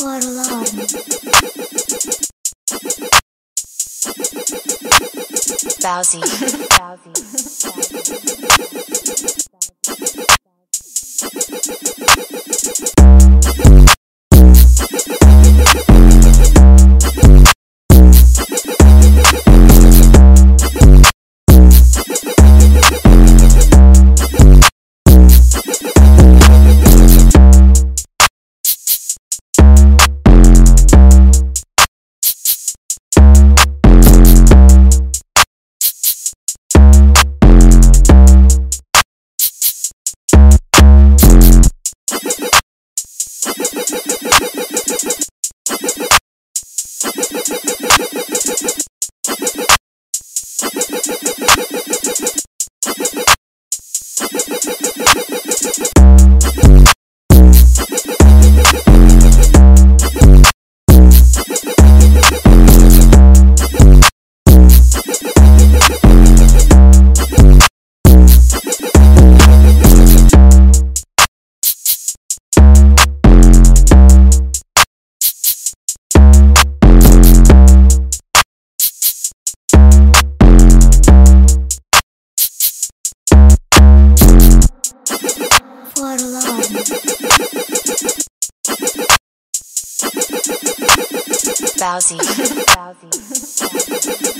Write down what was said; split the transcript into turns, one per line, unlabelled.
quite alone.
Bowsy. Bowsy. Bowsy. Bowsy. Bowsy.